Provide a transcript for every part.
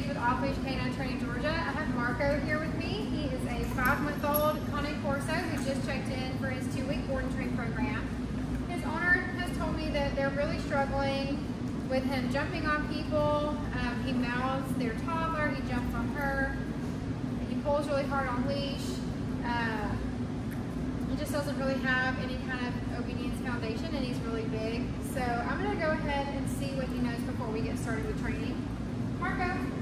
kids with off-leash canine training Georgia. I have Marco here with me. He is a five-month-old Cane Corso who just checked in for his two-week board and train program. His owner has told me that they're really struggling with him jumping on people. Um, he mouths their toddler. He jumps on her. He pulls really hard on leash. Uh, he just doesn't really have any kind of obedience foundation, and he's really big. So I'm going to go ahead and see what he knows before we get started with training. Marco.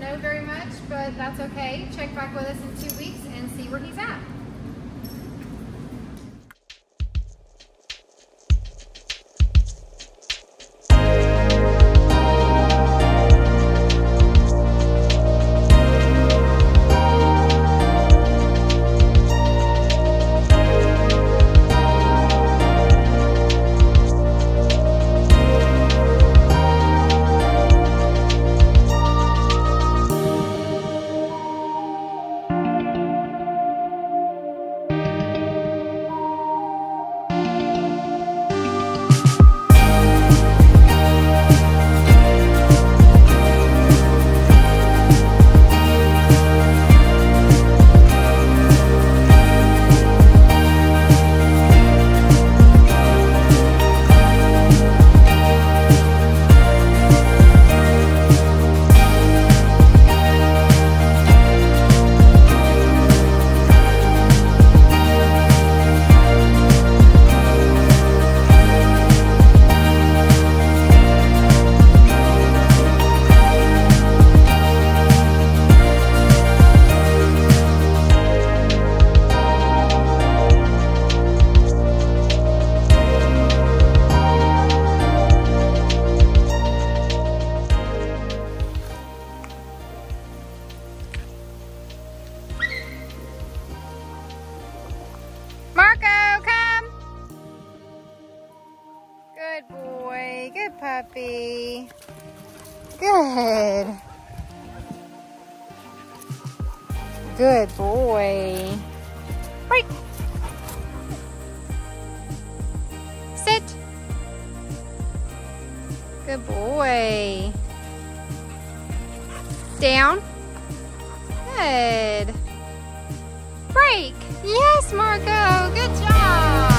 Know very much, but that's okay. Check back with us in two weeks and see where he's at. Puppy. Good. Good boy. Right. Sit. Good boy. Down. Good. Break. Yes, Marco. Good job.